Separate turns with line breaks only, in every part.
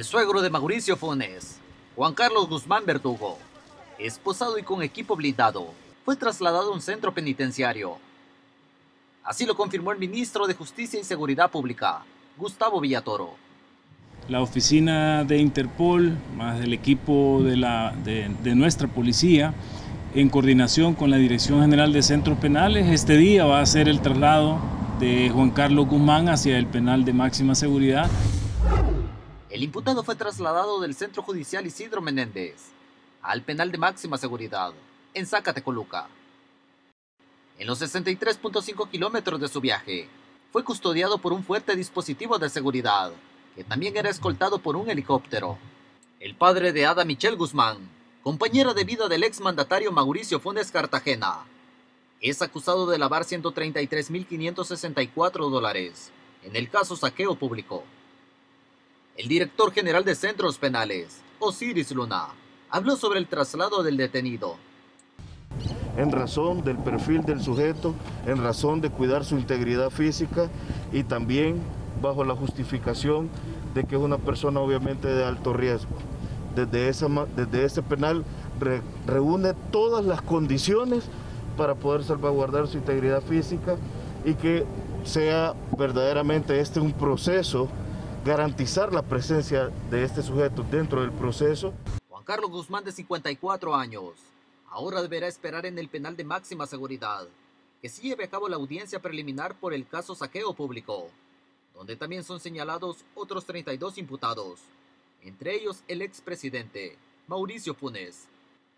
El suegro de Mauricio Funes, Juan Carlos Guzmán Verdugo, esposado y con equipo blindado, fue trasladado a un centro penitenciario. Así lo confirmó el ministro de Justicia y Seguridad Pública, Gustavo Villatoro.
La oficina de Interpol, más el equipo de, de nuestra policía, en coordinación con la Dirección General de Centros Penales, este día va a ser el traslado de Juan Carlos Guzmán hacia el penal de máxima seguridad.
El imputado fue trasladado del Centro Judicial Isidro Menéndez al penal de máxima seguridad en Zacatecoluca. En los 63.5 kilómetros de su viaje, fue custodiado por un fuerte dispositivo de seguridad, que también era escoltado por un helicóptero. El padre de Ada Michelle Guzmán, compañera de vida del exmandatario Mauricio Funes Cartagena, es acusado de lavar 133.564 dólares en el caso saqueo público. El director general de Centros Penales, Osiris Luna, habló sobre el traslado del detenido.
En razón del perfil del sujeto, en razón de cuidar su integridad física y también bajo la justificación de que es una persona obviamente de alto riesgo. Desde, ese penal re, reúne todas las condiciones para poder salvaguardar su integridad física y que sea verdaderamente este un proceso, garantizar la presencia de este sujeto dentro del proceso.
Juan Carlos Guzmán, de 54 años, ahora deberá esperar en el penal de máxima seguridad que se lleve a cabo la audiencia preliminar por el caso saqueo público, donde también son señalados otros 32 imputados, entre ellos el expresidente Mauricio Funes,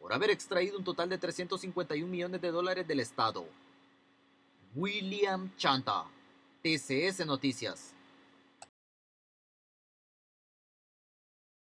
por haber extraído un total de 351 millones de dólares del Estado. William Chanta, TCS Noticias.